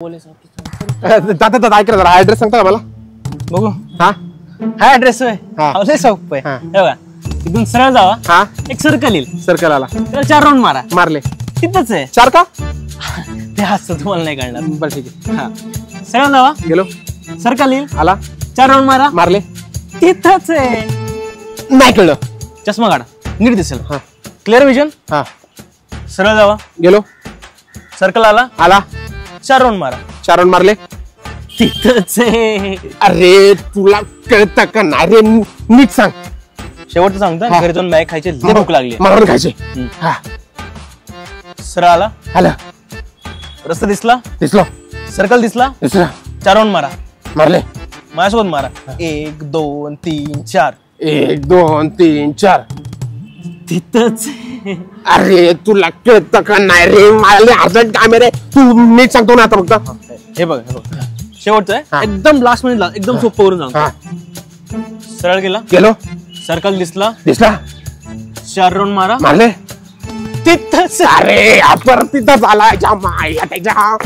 दादा दादा ऐक ना जरा. ऍड्रेस सांगता का मला? बघू. हा? हा ऍड्रेस होय. हा. अहो, लय सोपं आहे. हा. हे बघा. इथून सरळ जावा. हा. एक सर्कल येईल. सर्कल आला. त्याला चार राऊंड मारा. मारले. तिथंच आहे. चार का? ते हसतं तुम्हाला नाही कळणार. बरं ठीक हा. सरळ जावा. आहे गेलो. सर्कल येईल. आला. चार राऊंड मारा. मारले. तिथंच आहे. नाही कळलं. चष्मा काढा. नीट दिसेल. हा. क्लिअर विजन हा. सरळ जावा. गेलो. सर्कल आला. आला. चार राऊंड मारा. चार राऊंड मारले? तिथंच आहे. अरे तुला कळतं का नाही? रे नीट सांग. शेवटचं सांगतो. घरी जाऊन बॅग खायची लय भूक लागली. पण खायचे. हा. सरळ आला. आलं. रस्ता दिसला? दिसलो. सर्कल दिसला? दिसलं. चार राऊंड मारा. मारले. माझ्यासोबत मारा. एक दोन तीन चार. एक दोन तीन चार. तिथंच अरे तुला कळतं का नाही रे? मला अर्जंट काम आहे रे. तू नीट सांगतो ना आता फक्त. हे बघ हे बघ. शेवटचं हा. आहे एकदम लास्ट मिनिट एकदम सोपं करून हा. सांगतो सरळ गेला. गेलो. सर्कल दिसला. दिसला. चार राऊंड मारा. मारले. तिथंच. अरे आपण तिथं झाला माया त्याच्या.